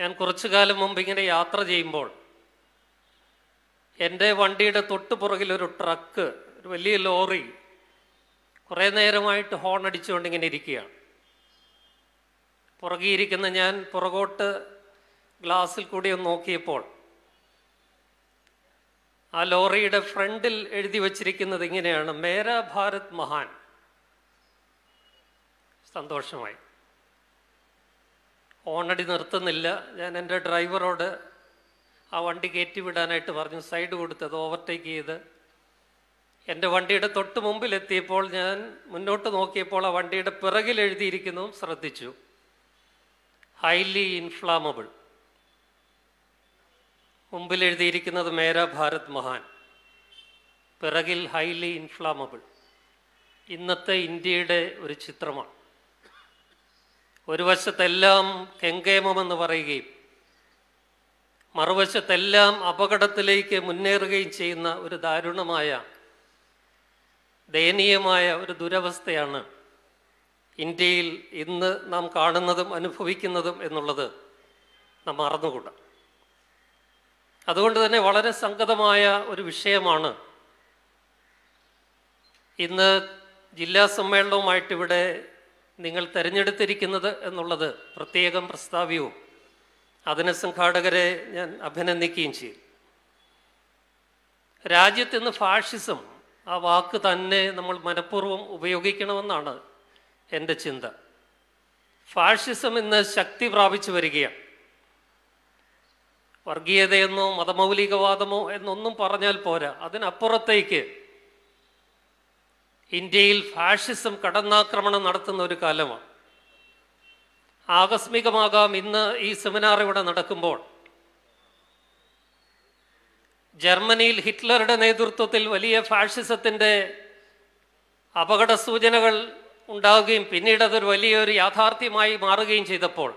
ഞാൻ കുറച്ചു കാലം മുമ്പ് ഇങ്ങനെ യാത്ര ചെയ്യുമ്പോൾ എന്റെ വണ്ടിയുടെ തൊട്ട് പുറകിൽ ഒരു ട്രക്ക് ഒരു വലിയ ലോറി കുറേ നേരമായിട്ട് ഹോൺ അടിച്ചുകൊണ്ട് ഇങ്ങനെ ഇരിക്കുകയാണ്. പുറകിയിരിക്കുന്ന ഞാൻ പുറകോട്ട് ഗ്ലാസ്സിൽ കൂടി ഒന്ന് നോക്കിയപ്പോൾ ആ ലോറിയുടെ ഫ്രണ്ടിൽ എഴുതി വച്ചിരിക്കുന്നത് ഇങ്ങനെയാണ് മേര ഭാരത് മഹാൻ. സന്തോഷമായി. ഓണടി നിർത്തുന്നില്ല. ഞാൻ എന്റെ ഡ്രൈവറോട് ആ വണ്ടി കയറ്റി വിടാനായിട്ട് പറഞ്ഞു സൈഡ് കൊടുത്തത് ഓവർടേക്ക് ചെയ്ത്. എന്റെ വണ്ടിയുടെ തൊട്ട് മുമ്പിൽ എത്തിയപ്പോൾ ഞാൻ മുന്നോട്ട് നോക്കിയപ്പോൾ ആ വണ്ടിയുടെ പിറകിൽ എഴുതിയിരിക്കുന്നതും ശ്രദ്ധിച്ചു. ഹൈലി ഇൻഫ്ലാമബിൾ മുമ്പിൽ എഴുതിയിരിക്കുന്നത് മേര ഭാരത് മഹാൻ. പിറകിൽ ഹൈലി ഇൻഫ്ലാമബിൾ ഇന്നത്തെ ഇന്ത്യയുടെ ഒരു ചിത്രമാണ്. ഒരു വശത്തെല്ലാം കെങ്കേമമെന്ന് പറയുകയും മറുവശത്തെല്ലാം അപകടത്തിലേക്ക് മുന്നേറുകയും ചെയ്യുന്ന ഒരു ദാരുണമായ ദയനീയമായ ഒരു ദുരവസ്ഥയാണ് ഇന്ത്യയിൽ ഇന്ന് നാം കാണുന്നതും അനുഭവിക്കുന്നതും എന്നുള്ളത് നാം മറന്നുകൂടാ. അതുകൊണ്ട് തന്നെ വളരെ സംഗതമായ ഒരു വിഷയമാണ് ഇന്ന് ജില്ലാ സമ്മേളനവുമായിട്ട് ഇവിടെ നിങ്ങൾ തിരഞ്ഞെടുത്തിരിക്കുന്നത് എന്നുള്ളത് പ്രത്യേകം പ്രസ്താവ്യവും അതിന് സംഘാടകരെ ഞാൻ അഭിനന്ദിക്കുകയും ചെയ്യും. രാജ്യത്ത് ഇന്ന് ഫാഷിസം ആ വാക്ക് തന്നെ നമ്മൾ മനഃപൂർവം ഉപയോഗിക്കണമെന്നാണ് എന്റെ ചിന്ത. ഫാഷിസം ഇന്ന് ശക്തി പ്രാപിച്ചു വരികയാണ്. വർഗീയതയെന്നോ മതമൗലികവാദമോ എന്നൊന്നും പറഞ്ഞാൽ പോരാ. അതിനപ്പുറത്തേക്ക് ഇന്ത്യയിൽ ഫാഷിസം കടന്നാക്രമണം നടത്തുന്ന ഒരു കാലമാണ്. ആകസ്മികമാകാം ഇന്ന് ഈ സെമിനാർ ഇവിടെ നടക്കുമ്പോൾ. ജർമ്മനിയിൽ ഹിറ്റ്ലറുടെ നേതൃത്വത്തിൽ വലിയ ഫാഷിസത്തിന്റെ അപകട സൂചനകൾ ഉണ്ടാവുകയും പിന്നീട് അതൊരു വലിയൊരു യാഥാർത്ഥ്യമായി മാറുകയും ചെയ്തപ്പോൾ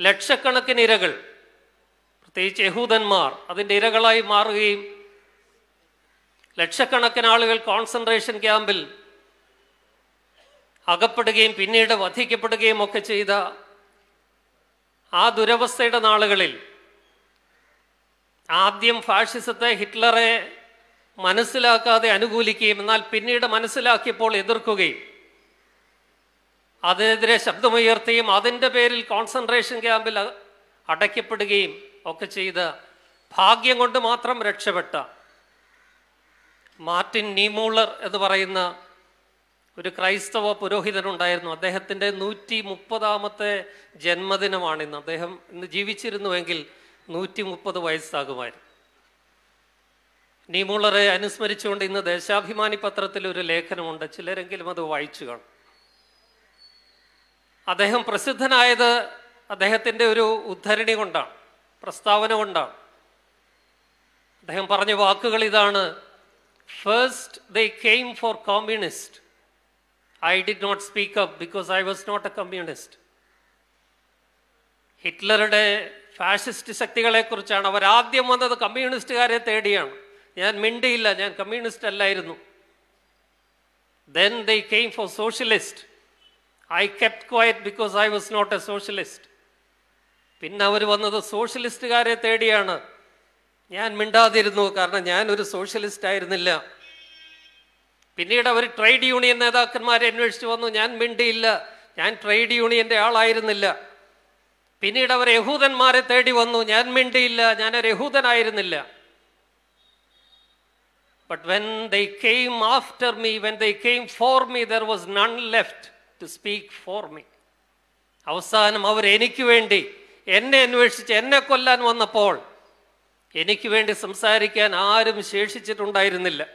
ലക്ഷക്കണക്കിന് ഇരകൾ പ്രത്യേകിച്ച് യഹൂദന്മാർ അതിന്റെ ഇരകളായി മാറുകയും ലക്ഷക്കണക്കിന് ആളുകൾ കോൺസെൻട്രേഷൻ ക്യാമ്പിൽ അകപ്പെടുകയും പിന്നീട് വധിക്കപ്പെടുകയും ഒക്കെ ചെയ്ത ആ ദുരവസ്ഥയുടെ നാളുകളിൽ ആദ്യം ഫാഷിസത്തെ ഹിറ്റ്ലറെ മനസ്സിലാക്കാതെ അനുകൂലിക്കുകയും എന്നാൽ പിന്നീട് മനസ്സിലാക്കിയപ്പോൾ എതിർക്കുകയും അതിനെതിരെ ശബ്ദമുയർത്തുകയും അതിന്റെ പേരിൽ കോൺസെൻട്രേഷൻ ക്യാമ്പിൽ അടയ്ക്കപ്പെടുകയും ഒക്കെ ചെയ്ത് ഭാഗ്യം കൊണ്ട് മാത്രം രക്ഷപ്പെട്ട മാർട്ടിൻ നീമൂളർ എന്ന് പറയുന്ന ഒരു ക്രൈസ്തവ പുരോഹിതനുണ്ടായിരുന്നു. അദ്ദേഹത്തിന്റെ നൂറ്റി മുപ്പതാമത്തെ ജന്മദിനമാണ് ഇന്ന് അദ്ദേഹം ഇന്ന് ജീവിച്ചിരുന്നുവെങ്കിൽ നൂറ്റി മുപ്പത് വയസ്സാകുമായിരുന്നു. നീമൂളറെ അനുസ്മരിച്ചുകൊണ്ട് ഇന്ന് ദേശാഭിമാനി പത്രത്തിൽ ഒരു ലേഖനമുണ്ട്. ചിലരെങ്കിലും അത് വായിച്ചു കാണും. അദ്ദേഹം പ്രസിദ്ധനായത് അദ്ദേഹത്തിന്റെ ഒരു ഉദ്ധരണി കൊണ്ടാണ് പ്രസ്താവന കൊണ്ടാണ്. അദ്ദേഹം പറഞ്ഞ വാക്കുകൾ ഇതാണ്. First they came for communist. I did not speak up because I was not a communist. ഹിറ്റ്ലറുടെ ഫാഷിസ്റ്റ് ശക്തികളെക്കുറിച്ചാണ് അവർ ആദ്യം വന്നത് കമ്മ്യൂണിസ്റ്റുകാരെ തേടിയാണ്. ഞാൻ മിണ്ടിയില്ല ഞാൻ കമ്മ്യൂണിസ്റ്റ് അല്ലായിരുന്നു. Then they came for socialist I kept quiet because I was not a socialist പിന്നെ അവർ വന്നത് സോഷ്യലിസ്റ്റുകാരെ തേടിയാണ്. ഞാൻ മിണ്ടാതിരുന്നു കാരണം ഞാൻ ഒരു സോഷ്യലിസ്റ്റ് ആയിരുന്നില്ല. പിന്നീട് അവർ ട്രേഡ് യൂണിയൻ നേതാക്കന്മാരെ അന്വേഷിച്ചു വന്നു. ഞാൻ മിണ്ടിയില്ല. ഞാൻ ട്രേഡ് യൂണിയന്റെ ആളായിരുന്നില്ല. പിന്നീട് അവർ യഹൂദന്മാരെ തേടി വന്നു. ഞാൻ മിണ്ടിയില്ല. ഞാൻ ഒരു യഹൂദനായിരുന്നില്ല. But when they came after me when they came for me there was none left to speak for me അവസാനം അവർ എനിക്ക് വേണ്ടി എന്നെ അന്വേഷിച്ച് എന്നെ കൊല്ലാൻ വന്നപ്പോൾ എനിക്ക് വേണ്ടി സംസാരിക്കാൻ ആരും ശേഷിച്ചിട്ടുണ്ടായിരുന്നില്ല.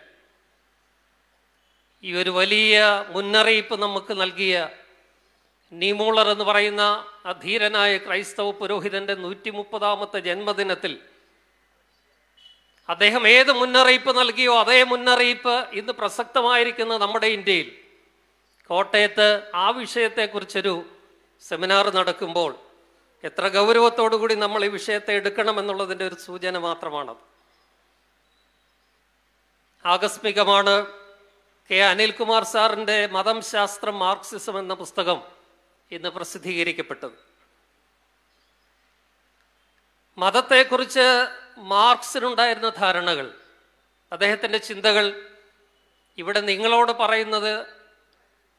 ഈ ഒരു വലിയ മുന്നറിയിപ്പ് നമുക്ക് നൽകിയ നീമൂളർ എന്ന് പറയുന്ന അധീരനായ ക്രൈസ്തവ പുരോഹിതന്റെ നൂറ്റി മുപ്പതാമത്തെ ജന്മദിനത്തിൽ അദ്ദേഹം ഏത് മുന്നറിയിപ്പ് നൽകിയോ അതേ മുന്നറിയിപ്പ് ഇന്ന് പ്രസക്തമായിരിക്കുന്ന നമ്മുടെ ഇന്ത്യയിൽ. കോട്ടയത്ത് ആ വിഷയത്തെക്കുറിച്ചൊരു സെമിനാർ നടക്കുമ്പോൾ എത്ര ഗൗരവത്തോടു കൂടി നമ്മൾ ഈ വിഷയത്തെ എടുക്കണം എന്നുള്ളതിന്റെ ഒരു സൂചന മാത്രമാണത്. ആകസ്മികമാണ് കെ അനിൽകുമാർ സാറിന്റെ മതം ശാസ്ത്രം മാർക്സിസം എന്ന പുസ്തകം ഇന്ന് പ്രസിദ്ധീകരിക്കപ്പെട്ടത്. മതത്തെക്കുറിച്ച് മാർക്സിനുണ്ടായിരുന്ന ധാരണകൾ അദ്ദേഹത്തിന്റെ ചിന്തകൾ ഇവിടെ നിങ്ങളോട് പറയുന്നത്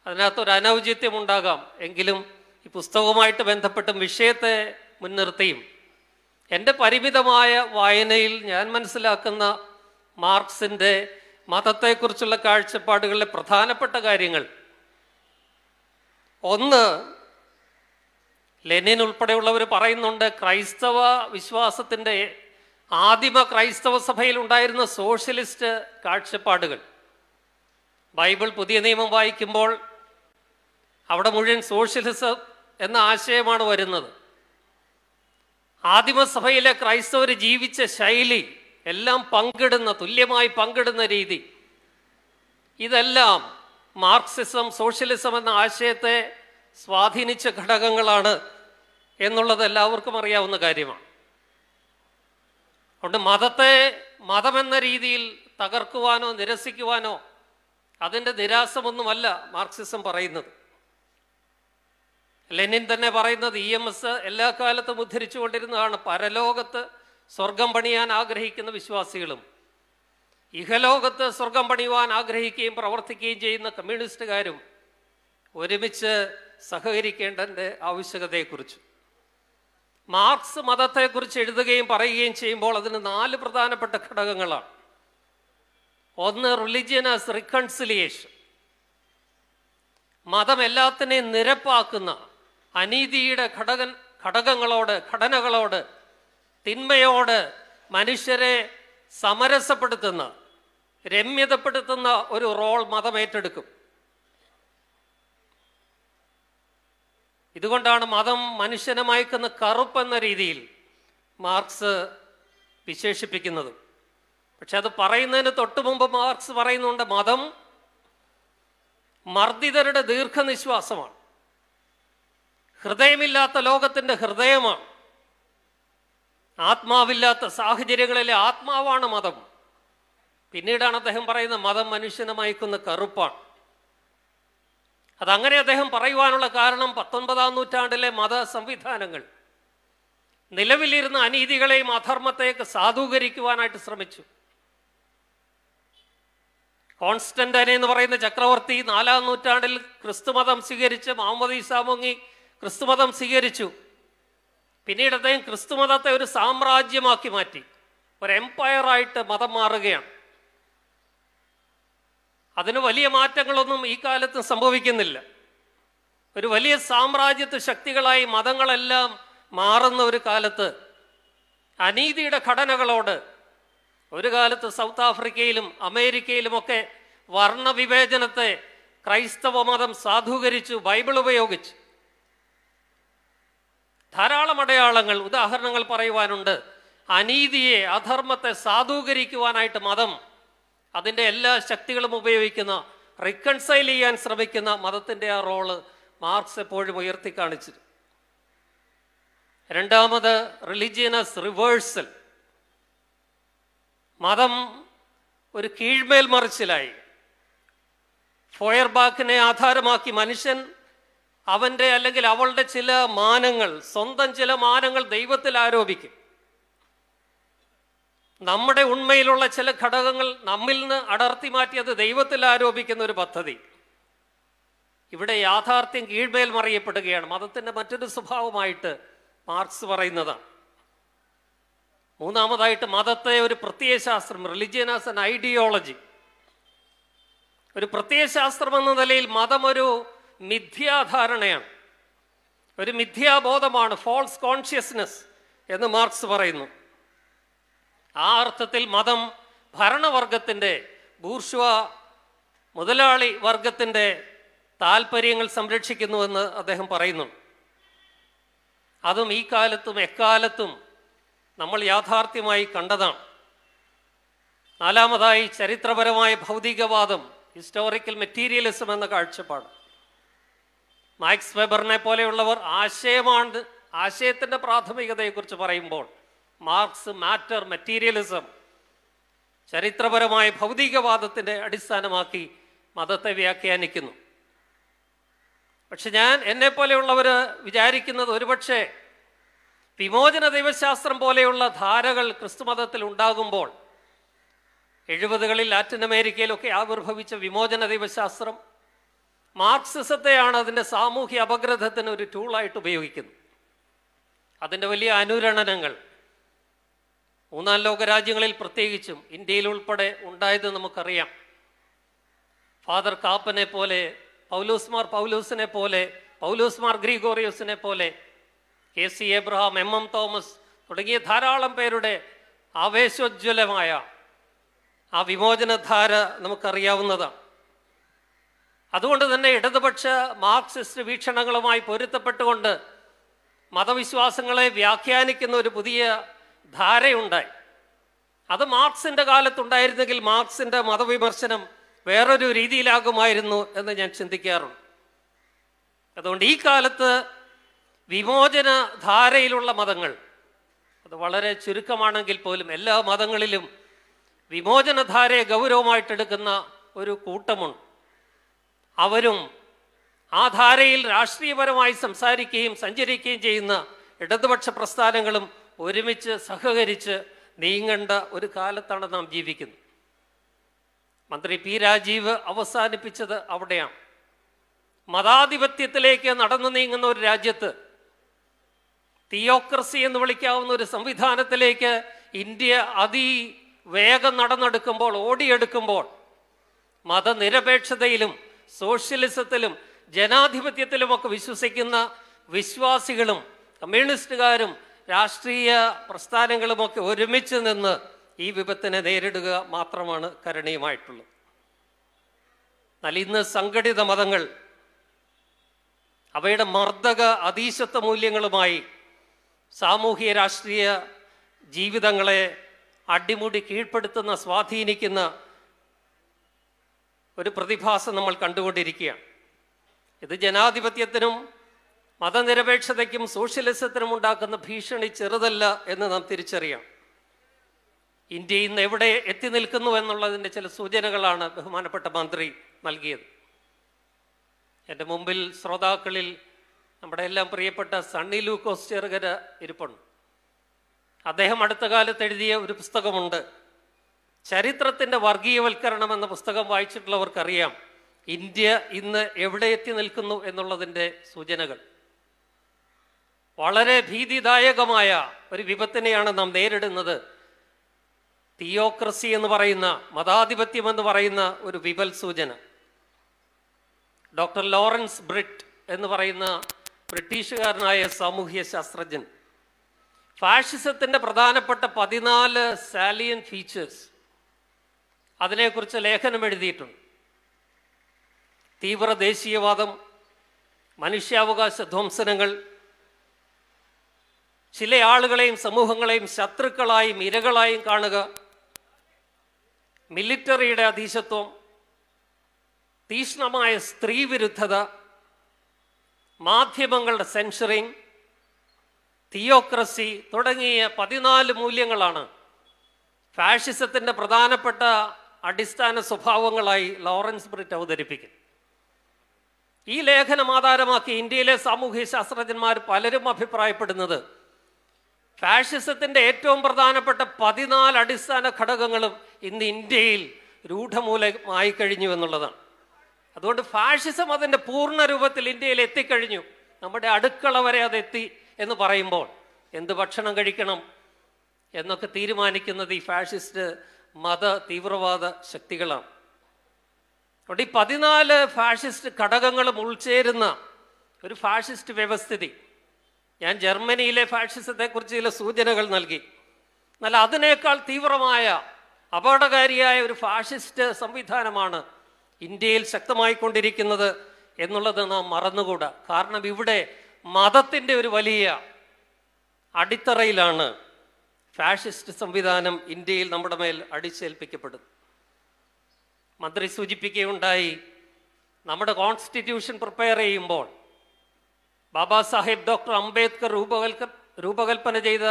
അതിനകത്തൊരു അനൗചിത്യമുണ്ടാകാം. എങ്കിലും ഈ പുസ്തകവുമായിട്ട് ബന്ധപ്പെട്ടും വിഷയത്തെ മുൻനിർത്തിയും എന്റെ പരിമിതമായ വായനയിൽ ഞാൻ മനസ്സിലാക്കുന്ന മാർക്സിന്റെ മതത്തെക്കുറിച്ചുള്ള കാഴ്ചപ്പാടുകളിലെ പ്രധാനപ്പെട്ട കാര്യങ്ങൾ. ഒന്ന് ലെനിൻ ഉൾപ്പെടെയുള്ളവർ പറയുന്നുണ്ട് ക്രൈസ്തവ വിശ്വാസത്തിന്റെ ആദിമ ക്രൈസ്തവ സഭയിൽ ഉണ്ടായിരുന്ന സോഷ്യലിസ്റ്റ് കാഴ്ചപ്പാടുകൾ. ബൈബിൾ പുതിയ നിയമം വായിക്കുമ്പോൾ അവിടെ മുഴുവൻ സോഷ്യലിസം എന്ന ആശയമാണ് വരുന്നത്. ആദിമസഭയിലെ ക്രൈസ്തവർ ജീവിച്ച ശൈലി എല്ലാം പങ്കിടുന്ന തുല്യമായി പങ്കിടുന്ന രീതി. ഇതെല്ലാം മാർക്സിസം സോഷ്യലിസം എന്ന ആശയത്തെ സ്വാധീനിച്ച ഘടകങ്ങളാണ് എന്നുള്ളത് എല്ലാവർക്കും അറിയാവുന്ന കാര്യമാണ്. അതുകൊണ്ട് മതത്തെ മതമെന്ന രീതിയിൽ തകർക്കുവാനോ നിരസിക്കുവാനോ അതിന്റെ നിരാസമൊന്നുമല്ല മാർക്സിസം പറയുന്നത്. ലെനിൻ തന്നെ പറയുന്നത് ഇ എം എസ് എല്ലാ കാലത്തും ഉദ്ധരിച്ചുകൊണ്ടിരുന്നതാണ്. പരലോകത്ത് സ്വർഗം പണിയാൻ ആഗ്രഹിക്കുന്ന വിശ്വാസികളും ഇഹലോകത്ത് സ്വർഗം പണിയുവാൻ ആഗ്രഹിക്കുകയും പ്രവർത്തിക്കുകയും ചെയ്യുന്ന കമ്മ്യൂണിസ്റ്റുകാരും ഒരുമിച്ച് സഹകരിക്കേണ്ടതിന്റെ ആവശ്യകതയെക്കുറിച്ച്. മാർക്സ് മതത്തെക്കുറിച്ച് എഴുതുകയും പറയുകയും ചെയ്യുമ്പോൾ അതിന് നാല് പ്രധാനപ്പെട്ട ഘടകങ്ങളാണ്. ഒന്ന് റിലിജിയൻ ആസ് റിക്കൺസിലിയേഷൻ. മതം എല്ലാത്തിനെയും നിരപ്പാക്കുന്ന അനീതിയുടെ ഘടകൻ ഘടകങ്ങളോട് ഘടനകളോട് തിന്മയോട് മനുഷ്യരെ സമരസപ്പെടുത്തുന്ന രമ്യതപ്പെടുത്തുന്ന ഒരു റോൾ മതം ഏറ്റെടുക്കും. ഇതുകൊണ്ടാണ് മതം മനുഷ്യനെ മയക്കുന്ന കറുപ്പെന്ന രീതിയിൽ മാർക്സ് വിശേഷിപ്പിക്കുന്നത്. പക്ഷെ അത് പറയുന്നതിന് തൊട്ടു മുമ്പ് മാർക്സ് പറയുന്നുണ്ട് മതം മർദ്ദിതരുടെ ദീർഘനിശ്വാസമാണ്. ഹൃദയമില്ലാത്ത ലോകത്തിന്റെ ഹൃദയമാണ്. ആത്മാവില്ലാത്ത സാഹചര്യങ്ങളിലെ ആത്മാവാണ് മതം. പിന്നീടാണ് അദ്ദേഹം പറയുന്നത് മതം മനുഷ്യനെ മയക്കുന്ന കറുപ്പാണ്. അതങ്ങനെ അദ്ദേഹം പറയുവാനുള്ള കാരണം പത്തൊൻപതാം നൂറ്റാണ്ടിലെ മത സംവിധാനങ്ങൾ. നിലവിലിരുന്ന അനീതികളെയും അധർമ്മത്തെയൊക്കെ സാധൂകരിക്കുവാനായിട്ട് ശ്രമിച്ചു. കോൺസ്റ്റന്റൈൻ എന്ന് പറയുന്ന ചക്രവർത്തി നാലാം നൂറ്റാണ്ടിൽ ക്രിസ്തുമതം സ്വീകരിച്ച് മുഹമ്മദ് ഈസാ മുങ്ങി ക്രിസ്തുമതം സ്വീകരിച്ചു. പിന്നീട് അദ്ദേഹം ക്രിസ്തുമതത്തെ ഒരു സാമ്രാജ്യമാക്കി മാറ്റി. ഒരു എംപയറായിട്ട് മതം മാറുകയാണ്. അതിന് വലിയ മാറ്റങ്ങളൊന്നും ഈ കാലത്ത് സംഭവിക്കുന്നില്ല. ഒരു വലിയ സാമ്രാജ്യത്വ ശക്തികളായി മതങ്ങളെല്ലാം മാറുന്ന ഒരു കാലത്ത് അനീതിയുടെ ഘടനകളോട് ഒരു കാലത്ത് സൗത്ത് ആഫ്രിക്കയിലും അമേരിക്കയിലുമൊക്കെ വർണവിവേചനത്തെ ക്രൈസ്തവ മതം സാധൂകരിച്ചു ബൈബിൾ ഉപയോഗിച്ചു. ധാരാളം അടയാളങ്ങൾ ഉദാഹരണങ്ങൾ പറയുവാനുണ്ട്. അനീതിയെ അധർമ്മത്തെ സാധൂകരിക്കുവാനായിട്ട് മതം അതിന്റെ എല്ലാ ശക്തികളും ഉപയോഗിക്കുന്ന റിക്കൺസൈൽ ചെയ്യാൻ ശ്രമിക്കുന്ന മതത്തിന്റെ ആ റോൾ മാർക്സ് എപ്പോഴും ഉയർത്തി കാണിച്ചു. രണ്ടാമത് റിലിജിയനസ് റിവേഴ്സൽ മതം ഒരു കീഴ്മേൽ മറിച്ചിലായി ഫോയർബാക്കിനെ ആധാരമാക്കി മനുഷ്യൻ അവന്റെ അല്ലെങ്കിൽ അവളുടെ ചില മാനങ്ങൾ സ്വന്തം ചില മാനങ്ങൾ ദൈവത്തിൽ ആരോപിക്കും. നമ്മുടെ ഉണ്മയിലുള്ള ചില ഘടകങ്ങൾ നമ്മിൽ നിന്ന് അടർത്തി മാറ്റി അത് ദൈവത്തിൽ ആരോപിക്കുന്ന ഒരു പദ്ധതി. ഇവിടെ യാഥാർത്ഥ്യം കീഴ്മേൽ മറിയപ്പെടുകയാണ്. മതത്തിന്റെ മറ്റൊരു സ്വഭാവമായിട്ട് മാർക്സ് പറയുന്നതാണ്. മൂന്നാമതായിട്ട് മതത്തെ ഒരു പ്രത്യയശാസ്ത്രം റിലിജിയൻ ആസ് എൻ ഐഡിയോളജി ഒരു പ്രത്യയശാസ്ത്രം എന്ന നിലയിൽ മതം ഒരു മിഥ്യാധാരണയാണ്. ഒരു മിഥ്യാബോധമാണ് ഫോൾസ് കോൺഷ്യസ്നെസ് എന്ന് മാർക്സ് പറയുന്നു. ആ അർത്ഥത്തിൽ മതം ഭരണവർഗത്തിന്റെ ബൂർഷ്വ മുതലാളി വർഗത്തിന്റെ താല്പര്യങ്ങൾ സംരക്ഷിക്കുന്നുവെന്ന് അദ്ദേഹം പറയുന്നു. അതും ഈ കാലത്തും എക്കാലത്തും നമ്മൾ യാഥാർത്ഥ്യമായി കണ്ടതാണ്. നാലാമതായി ചരിത്രപരമായ ഭൗതികവാദം ഹിസ്റ്റോറിക്കൽ മെറ്റീരിയലിസം എന്ന കാഴ്ചപ്പാട്. മാക്സ് വെബറിനെ പോലെയുള്ളവർ ആശയമാണ് ആശയത്തിന്റെ പ്രാഥമികതയെക്കുറിച്ച് പറയുമ്പോൾ മാർക്സ് മാറ്റർ മെറ്റീരിയലിസം ചരിത്രപരമായ ഭൗതികവാദത്തിന്റെ അടിസ്ഥാനമാക്കി മതത്തെ വ്യാഖ്യാനിക്കുന്നു. പക്ഷെ ഞാൻ എന്നെ പോലെയുള്ളവർ വിചാരിക്കുന്നത് ഒരുപക്ഷെ വിമോചന ദൈവശാസ്ത്രം പോലെയുള്ള ധാരകൾ ക്രിസ്തുമതത്തിൽ ഉണ്ടാകുമ്പോൾ എഴുപതുകളിൽ ലാറ്റിൻ അമേരിക്കയിലൊക്കെ ആവിർഭവിച്ച വിമോചന ദൈവശാസ്ത്രം മാർക്സിസത്തെയാണ് അതിന്റെ സാമൂഹ്യ അപഗ്രഥത്തിന് ഒരു ടൂളായിട്ട് ഉപയോഗിക്കുന്നത്. അതിന്റെ വലിയ അനുരണനങ്ങൾ മൂന്നാം ലോകരാജ്യങ്ങളിൽ പ്രത്യേകിച്ചും ഇന്ത്യയിൽ ഉൾപ്പെടെ ഉണ്ടായത് നമുക്കറിയാം. ഫാദർ കാപ്പനെ പോലെ പൗലൂസ്മാർ പൗലൂസിനെ പോലെ പൗലൂസ്മാർ ഗ്രിഗോറിയോസിനെ പോലെ K C Abraham M M Thomas തുടങ്ങിയ ധാരാളം പേരുടെ ആവേശോജ്വലമായ ആ വിമോചനധാര നമുക്കറിയാവുന്നതാണ്. അതുകൊണ്ട് തന്നെ ഇടതുപക്ഷ മാർക്സിസ്റ്റ് വീക്ഷണങ്ങളുമായി പൊരുത്തപ്പെട്ടുകൊണ്ട് മതവിശ്വാസങ്ങളെ വ്യാഖ്യാനിക്കുന്ന ഒരു പുതിയ ധാരയുണ്ടായി. അത് മാർക്സിന്റെ കാലത്തുണ്ടായിരുന്നെങ്കിൽ മാർക്സിന്റെ മതവിമർശനം വേറൊരു രീതിയിലാകുമായിരുന്നു എന്ന് ഞാൻ ചിന്തിക്കാറുണ്ട്. അതുകൊണ്ട് ഈ കാലത്ത് വിമോചന ധാരയിലുള്ള മതങ്ങൾ അത് വളരെ ചുരുക്കമാണെങ്കിൽ പോലും എല്ലാ മതങ്ങളിലും വിമോചനധാരയെ ഗൗരവമായിട്ടെടുക്കുന്ന ഒരു കൂട്ടമുണ്ട്. അവരും ആ ധാരയിൽ രാഷ്ട്രീയപരമായി സംസാരിക്കുകയും സഞ്ചരിക്കുകയും ചെയ്യുന്ന ഇടതുപക്ഷ പ്രസ്ഥാനങ്ങളും ഒരുമിച്ച് സഹകരിച്ച് നീങ്ങേണ്ട ഒരു കാലത്താണ് നാം ജീവിക്കുന്നത്. മന്ത്രി പി രാജീവ് അവസാനിപ്പിച്ചത് അവിടെയാണ്. മതാധിപത്യത്തിലേക്ക് നടന്നു നീങ്ങുന്ന ഒരു രാജ്യത്ത് തിയോക്രസി എന്ന് വിളിക്കാവുന്ന ഒരു സംവിധാനത്തിലേക്ക് ഇന്ത്യ അതിവേഗം നടന്നെടുക്കുമ്പോൾ ഓടിയെടുക്കുമ്പോൾ മതനിരപേക്ഷതയിലും സോഷ്യലിസത്തിലും ജനാധിപത്യത്തിലുമൊക്കെ വിശ്വസിക്കുന്ന വിശ്വാസികളും കമ്മ്യൂണിസ്റ്റുകാരും രാഷ്ട്രീയ പ്രസ്ഥാനങ്ങളുമൊക്കെ ഒരുമിച്ച് നിന്ന് ഈ വിപത്തിനെ നേരിടുക മാത്രമാണ് കരണീയമായിട്ടുള്ളത്. എന്നാൽ ഇന്ന് സംഘടിത മതങ്ങൾ അവയുടെ മർദ്ദക അതീശത്വ മൂല്യങ്ങളുമായി സാമൂഹിക രാഷ്ട്രീയ ജീവിതങ്ങളെ അടിമുടി കീഴ്പ്പെടുത്തുന്ന സ്വാധീനിക്കുന്ന ഒരു പ്രതിഭാസം നമ്മൾ കണ്ടുകൊണ്ടിരിക്കുകയാണ്. ഇത് ജനാധിപത്യത്തിനും മതനിരപേക്ഷതയ്ക്കും സോഷ്യലിസത്തിനും ഉണ്ടാക്കുന്ന ഭീഷണി ചെറുതല്ല എന്ന് നാം തിരിച്ചറിയാം ഇന്ത്യ ഇന്ന് എവിടെ എത്തി നിൽക്കുന്നു എന്നുള്ളതിന്റെ ചില സൂചനകളാണ് ബഹുമാനപ്പെട്ട മന്ത്രി നൽകിയത്. എന്റെ മുമ്പിൽ ശ്രോതാക്കളിൽ നമ്മുടെ എല്ലാം പ്രിയപ്പെട്ട സണ്ണി ലൂക്കോസ് ചെറുകര ഇരിപ്പുണ്ട്. അദ്ദേഹം അടുത്ത കാലത്ത് എഴുതിയ ഒരു പുസ്തകമുണ്ട്. ചരിത്രത്തിന്റെ വർഗീയവൽക്കരണം എന്ന പുസ്തകം വായിച്ചിട്ടുള്ളവർക്കറിയാം ഇന്ത്യ ഇന്ന് എവിടെ എത്തി നിൽക്കുന്നു എന്നുള്ളതിന്റെ സൂചനകൾ. വളരെ ഭീതിദായകമായ ഒരു വിപത്തിനെയാണ് നാം നേരിടുന്നത്. തിയോക്രസി എന്ന് പറയുന്ന മതാധിപത്യം എന്ന് പറയുന്ന ഒരു വിപൽ സൂചന. ഡോക്ടർ ലോറൻസ് ബ്രിട്ട് എന്ന് പറയുന്ന ബ്രിട്ടീഷുകാരനായ സാമൂഹ്യ ശാസ്ത്രജ്ഞൻ. ഫാഷിസത്തിന്റെ പ്രധാനപ്പെട്ട പതിനാല് സാലിയൻ ഫീച്ചേഴ്സ് അതിനെക്കുറിച്ച് ലേഖനം എഴുതിയിട്ടുണ്ട്. തീവ്ര ദേശീയവാദം മനുഷ്യാവകാശ ധ്വംസനങ്ങൾ ചില ആളുകളെയും സമൂഹങ്ങളെയും ശത്രുക്കളായും ഇരകളായും കാണുക മിലിറ്ററിയുടെ അധീശത്വം തീഷ്ണമായ സ്ത്രീവിരുദ്ധത മാധ്യമങ്ങളുടെ സെൻഷറിങ് തിയോക്രസി തുടങ്ങിയ പതിനാല് മൂല്യങ്ങളാണ് ഫാഷിസത്തിന്റെ പ്രധാനപ്പെട്ട അടിസ്ഥാന സ്വഭാവങ്ങളായി ലോറൻസ് ബ്രിറ്റ് അവതരിപ്പിക്കും. ഈ ലേഖനം ആധാരമാക്കി ഇന്ത്യയിലെ സാമൂഹ്യ ശാസ്ത്രജ്ഞന്മാർ പലരും അഭിപ്രായപ്പെടുന്നത് ഫാഷിസത്തിന്റെ ഏറ്റവും പ്രധാനപ്പെട്ട പതിനാല് അടിസ്ഥാന ഘടകങ്ങളും ഇന്ന് ഇന്ത്യയിൽ രൂഢമൂലമായി കഴിഞ്ഞു എന്നുള്ളതാണ്. അതുകൊണ്ട് ഫാഷിസം അതിന്റെ പൂർണ രൂപത്തിൽ ഇന്ത്യയിൽ എത്തിക്കഴിഞ്ഞു. നമ്മുടെ അടുക്കള വരെ അതെത്തി എന്ന് പറയുമ്പോൾ എന്ത് ഭക്ഷണം കഴിക്കണം എന്നൊക്കെ തീരുമാനിക്കുന്നത് ഈ ഫാഷിസ്റ്റ് മത തീവ്രവാദ ശക്തികളാണ്. അതുകൊണ്ട് ഈ പതിനാല് ഫാഷിസ്റ്റ് ഘടകങ്ങളും ഉൾച്ചേരുന്ന ഒരു ഫാഷിസ്റ്റ് വ്യവസ്ഥിതി. ഞാൻ ജർമ്മനിയിലെ ഫാഷിസത്തെക്കുറിച്ച് ചില സൂചനകൾ നൽകി. എന്നാൽ അതിനേക്കാൾ തീവ്രമായ അപകടകാരിയായ ഒരു ഫാഷിസ്റ്റ് സംവിധാനമാണ് ഇന്ത്യയിൽ ശക്തമായി കൊണ്ടിരിക്കുന്നത് എന്നുള്ളത് നാം മറന്നുകൂടാ. കാരണം ഇവിടെ മതത്തിന്റെ ഒരു വലിയ അടിത്തറയിലാണ് ഫാഷിസ്റ്റ് സംവിധാനം ഇന്ത്യയിൽ നമ്മുടെ മേൽ അടിച്ചേൽപ്പിക്കപ്പെടും മന്ത്രി സൂചിപ്പിക്കുകയുണ്ടായി നമ്മുടെ കോൺസ്റ്റിറ്റ്യൂഷൻ പ്രിപ്പയർ ചെയ്യുമ്പോൾ ബാബാ സാഹിബ് ഡോക്ടർ അംബേദ്കർ രൂപകൽക്ക രൂപകൽപ്പന ചെയ്ത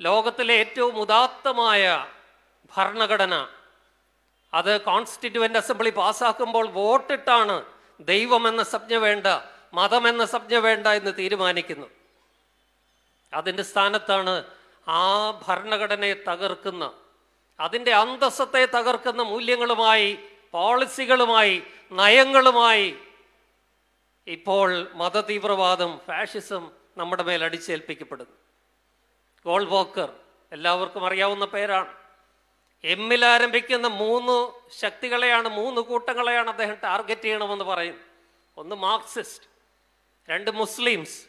ലോകത്തിലെ ഏറ്റവും ഉദാത്തമായ ഭരണഘടന അത് കോൺസ്റ്റിറ്റ്യൂവന്റ് അസംബ്ലി പാസ്സാക്കുമ്പോൾ വോട്ടിട്ടാണ് ദൈവം എന്ന സംജ്ഞ വേണ്ട മതം എന്ന സംജ്ഞ വേണ്ട എന്ന് തീരുമാനിക്കുന്നു. അതിന്റെ സ്ഥാനത്താണ് ആ ഭരണഘടനയെ തകർക്കുന്ന അതിന്റെ അന്തസ്സത്തെ തകർക്കുന്ന മൂല്യങ്ങളുമായി പോളിസികളുമായി നയങ്ങളുമായി ഇപ്പോൾ മതതീവ്രവാദം ഫാഷിസം നമ്മുടെ മേൽ അടിച്ചേൽപ്പിക്കപ്പെടുന്നു. ഗോൾ വോക്കർ എല്ലാവർക്കും അറിയാവുന്ന പേരാണ്. എമ്മിൽ ആരംഭിക്കുന്ന മൂന്ന് ശക്തികളെയാണ് മൂന്ന് കൂട്ടങ്ങളെയാണ് അദ്ദേഹം ടാർഗറ്റ് ചെയ്യണമെന്ന് പറയുന്നു ഒന്ന് മാർക്സിസ്റ്റ് രണ്ട് മുസ്ലിംസ്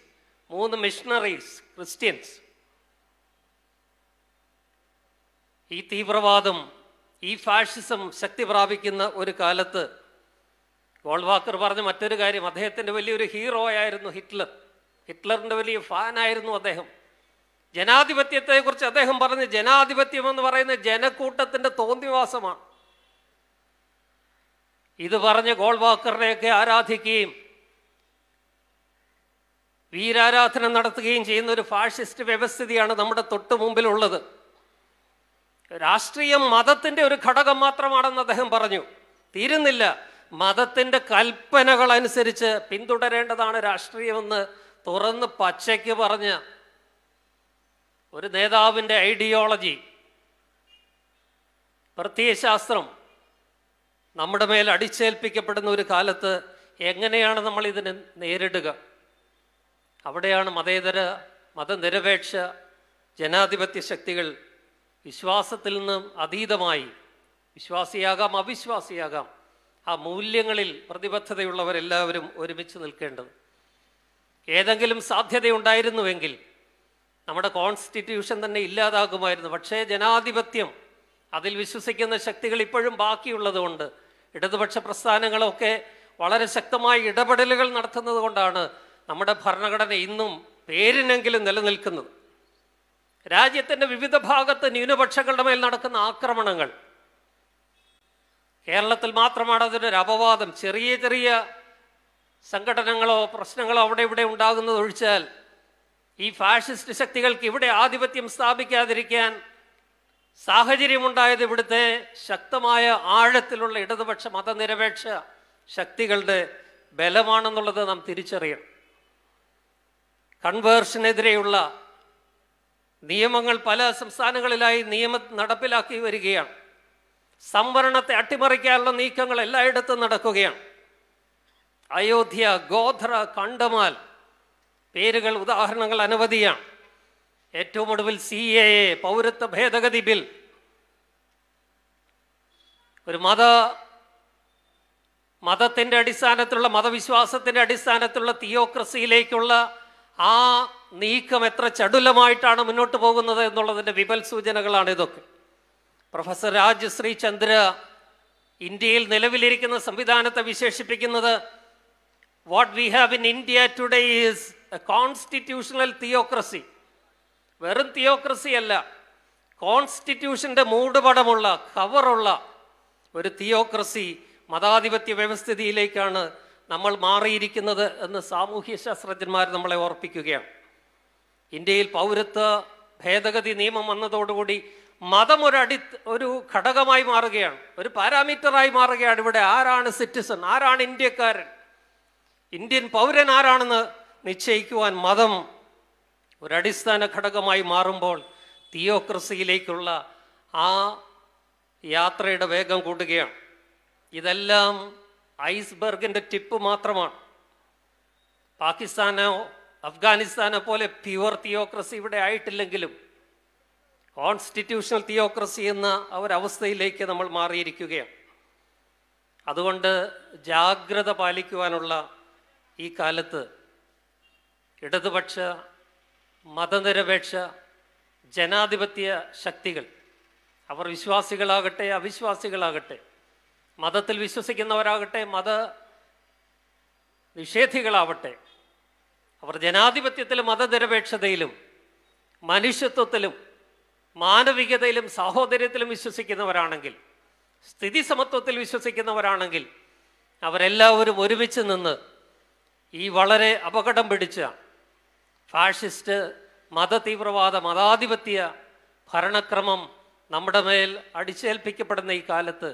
മൂന്ന് മിഷണറീസ് ക്രിസ്ത്യൻസ്. ഈ തീവ്രവാദം ഈ ഫാഷിസം ശക്തി പ്രാപിക്കുന്ന ഒരു കാലത്ത് ഗോൾവാക്കർ പറഞ്ഞ മറ്റൊരു കാര്യം അദ്ദേഹത്തിന്റെ വലിയൊരു ഹീറോ ആയിരുന്നു ഹിറ്റ്ലർ. ഹിറ്റ്ലറിന്റെ വലിയ ഫാനായിരുന്നു അദ്ദേഹം. ജനാധിപത്യത്തെക്കുറിച്ച് അദ്ദേഹം പറഞ്ഞ് ജനാധിപത്യം എന്ന് പറയുന്ന ജനക്കൂട്ടത്തിന്റെ തോന്നിവാസമാണ്. ഇത് പറഞ്ഞ് ഗോൾവാക്കറിനെയൊക്കെ ആരാധിക്കുകയും വീരാരാധന നടത്തുകയും ചെയ്യുന്ന ഒരു ഫാഷിസ്റ്റ് വ്യവസ്ഥിതിയാണ് നമ്മുടെ തൊട്ടു മുമ്പിലുള്ളത് രാഷ്ട്രീയം മതത്തിന്റെ ഒരു ഘടകം മാത്രമാണെന്ന് അദ്ദേഹം പറഞ്ഞു. തീരുന്നില്ല. മതത്തിന്റെ കൽപ്പനകൾ അനുസരിച്ച് പിന്തുടരേണ്ടതാണ് രാഷ്ട്രീയമെന്ന് തുറന്ന് പച്ചയ്ക്ക് പറഞ്ഞ ഒരു നേതാവിന്റെ ഐഡിയോളജി. പ്രത്യയശാസ്ത്രം നമ്മുടെ മേൽ അടിച്ചേൽപ്പിക്കപ്പെടുന്ന ഒരു കാലത്ത് എങ്ങനെയാണ് നമ്മൾ ഇതിനെ നേരിടുക? അവിടെയാണ് മതേതര മതനിരപേക്ഷ ജനാധിപത്യ ശക്തികൾ വിശ്വാസത്തിൽ നിന്നും അതീതമായി വിശ്വാസിയാകാം അവിശ്വാസിയാകാം ആ മൂല്യങ്ങളിൽ പ്രതിബദ്ധതയുള്ളവരെല്ലാവരും ഒരുമിച്ച് നിൽക്കേണ്ടത്. ഏതെങ്കിലും സാധ്യതയുണ്ടായിരുന്നുവെങ്കിൽ നമ്മുടെ കോൺസ്റ്റിറ്റ്യൂഷൻ തന്നെ ഇല്ലാതാകുമായിരുന്നു. പക്ഷേ ജനാധിപത്യം അതിൽ വിശ്വസിക്കുന്ന ശക്തികൾ ഇപ്പോഴും ബാക്കിയുള്ളതുകൊണ്ട് ഇടതുപക്ഷ പ്രസ്ഥാനങ്ങളൊക്കെ വളരെ ശക്തമായ ഇടപെടലുകൾ നടത്തുന്നത് കൊണ്ടാണ് നമ്മുടെ ഭരണഘടന ഇന്നും പേരിനെങ്കിലും നിലനിൽക്കുന്നത്. രാജ്യത്തിന്റെ വിവിധ ഭാഗത്ത് ന്യൂനപക്ഷങ്ങളുടെ മേൽ നടക്കുന്ന ആക്രമണങ്ങൾ. കേരളത്തിൽ മാത്രമാണ് അതിനൊരു അപവാദം. ചെറിയ ചെറിയ സംഘടനകളോ പ്രശ്നങ്ങളോ അവിടെ ഇവിടെ ഉണ്ടാകുന്നത് ഒഴിച്ചാൽ ഈ ഫാഷിസ്റ്റ് ശക്തികൾക്ക് ഇവിടെ ആധിപത്യം സ്ഥാപിക്കാതിരിക്കാൻ സാഹചര്യമുണ്ടായത് ഇവിടുത്തെ ശക്തമായ ആഴത്തിലുള്ള ഇടതുപക്ഷ മതനിരപേക്ഷ ശക്തികളുടെ ബലമാണെന്നുള്ളത് നാം തിരിച്ചറിയണം. കൺവേർഷനെതിരെയുള്ള നിയമങ്ങൾ പല സംസ്ഥാനങ്ങളിലായി നിയമ നടപ്പിലാക്കി വരികയാണ്. സംവരണത്തെ അട്ടിമറിക്കാനുള്ള നീക്കങ്ങൾ എല്ലായിടത്തും നടക്കുകയാണ്. അയോധ്യ ഗോധ്ര കണ്ടമാൽ പേരുകൾ ഉദാഹരണങ്ങൾ അനവധിയാണ്. ഏറ്റവും ഒടുവിൽ സി എ എ പൗരത്വ ഭേദഗതി ബിൽ. ഒരു മത മതത്തിന്റെ അടിസ്ഥാനത്തിലുള്ള മതവിശ്വാസത്തിന്റെ അടിസ്ഥാനത്തിലുള്ള തിയോക്രസിയിലേക്കുള്ള ആ നീക്കം എത്ര ചടുലമായിട്ടാണ് മുന്നോട്ട് പോകുന്നത് എന്നുള്ളതിന്റെ വിപൽ സൂചനകളാണ് ഇതൊക്കെ. പ്രൊഫസർ രാജശ്രീ ചന്ദ്ര ഇന്ത്യയിൽ നിലവിലിരിക്കുന്ന സംവിധാനത്തെ വിശേഷിപ്പിക്കുന്നത് what we have in India today is a constitutional theocracy വെറും തിയോക്രസി അല്ല കോൺസ്റ്റിറ്റ്യൂഷന്റെ മൂടുപടമുള്ള കവറുള്ള ഒരു തിയോക്രസി മതാധിപത്യ വ്യവസ്ഥിതിയിലേക്കാണ് നമ്മൾ മാറിയിരിക്കുന്നത് എന്ന് സാമൂഹ്യ ശാസ്ത്രജ്ഞന്മാർ നമ്മളെ ഓർപ്പിക്കുകയാണ്. ഇന്ത്യയിൽ പൗരത്വ ഭേദഗതി നിയമം വന്നതോടുകൂടി മതം ഒരു അടി ഒരു ഘടകമായി മാറുകയാണ്. ഒരു പാരാമീറ്ററായി മാറുകയാണ്. ഇവിടെ ആരാണ് സിറ്റിസൺ? ആരാണ് ഇന്ത്യക്കാരൻ? ഇന്ത്യൻ പൗരൻ ആരാണെന്ന് നിശ്ചയിക്കുവാൻ മതം ഒരടിസ്ഥാന ഘടകമായി മാറുമ്പോൾ തിയോക്രസിയിലേക്കുള്ള ആ യാത്രയുടെ വേഗം കൂട്ടുകയാണ് ഇതെല്ലാം ഐസ്ബർഗിന്റെ ടിപ്പ് മാത്രമാണ്. പാകിസ്ഥാനോ അഫ്ഗാനിസ്ഥാനോ പോലെ പ്യുവർ തിയോക്രസി ഇവിടെ ആയിട്ടില്ലെങ്കിലും കോൺസ്റ്റിറ്റ്യൂഷണൽ തിയോക്രസി എന്ന ഒരവസ്ഥയിലേക്ക് നമ്മൾ മാറിയിരിക്കുകയാണ്. അതുകൊണ്ട് ജാഗ്രത പാലിക്കുവാനുള്ള ഈ കാലത്ത് ഇടതുപക്ഷ മതനിരപേക്ഷ ജനാധിപത്യ ശക്തികൾ അവർ വിശ്വാസികളാകട്ടെ അവിശ്വാസികളാകട്ടെ മതത്തിൽ വിശ്വസിക്കുന്നവരാകട്ടെ മത നിഷേധികളാവട്ടെ അവർ ജനാധിപത്യത്തിലും മതനിരപേക്ഷതയിലും മനുഷ്യത്വത്തിലും മാനവികതയിലും സാഹോദര്യത്തിലും വിശ്വസിക്കുന്നവരാണെങ്കിൽ സ്ഥിതി സമത്വത്തിൽ വിശ്വസിക്കുന്നവരാണെങ്കിൽ അവരെല്ലാവരും ഒരുമിച്ച് നിന്ന് ഈ വളരെ അപകടം പിടിച്ച ഫാഷിസ്റ്റ് മതതീവ്രവാദ മതാധിപത്യ ഭരണക്രമം നമ്മുടെ മേൽ അടിച്ചേൽപ്പിക്കപ്പെടുന്ന ഈ കാലത്ത്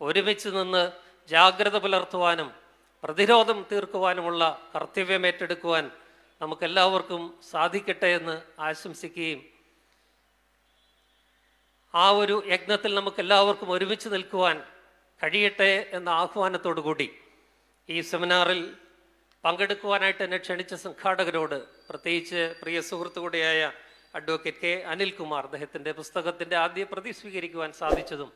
ഒരുമിച്ച് നിന്ന് ജാഗ്രത പുലർത്തുവാനും പ്രതിരോധം തീർക്കുവാനുമുള്ള കർത്തവ്യം ഏറ്റെടുക്കുവാൻ നമുക്കെല്ലാവർക്കും സാധിക്കട്ടെ എന്ന് ആശംസിക്കുകയും ആ ഒരു യജ്ഞത്തിൽ നമുക്കെല്ലാവർക്കും ഒരുമിച്ച് നിൽക്കുവാൻ കഴിയട്ടെ എന്ന ആഹ്വാനത്തോടു കൂടി ഈ സെമിനാറിൽ പങ്കെടുക്കുവാനായിട്ട് എന്നെ ക്ഷണിച്ച സംഘാടകരോട് പ്രത്യേകിച്ച് പ്രിയ സുഹൃത്തു കൂടിയായ അഡ്വക്കേറ്റ് കെ അനിൽകുമാർ അദ്ദേഹത്തിന്റെ പുസ്തകത്തിന്റെ ആദ്യ പ്രതി സ്വീകരിക്കുവാൻ സാധിച്ചതും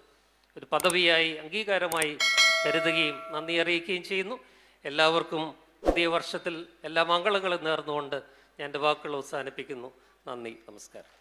ഒരു പദവിയായി അംഗീകാരമായി കരുതുകയും നന്ദി അറിയിക്കുകയും ചെയ്യുന്നു. എല്ലാവർക്കും പുതിയ വർഷത്തിൽ എല്ലാ മംഗളങ്ങളും നേർന്നുകൊണ്ട് ഞാൻ എന്റെ വാക്കുകൾ അവസാനിപ്പിക്കുന്നു. നന്ദി നമസ്കാരം.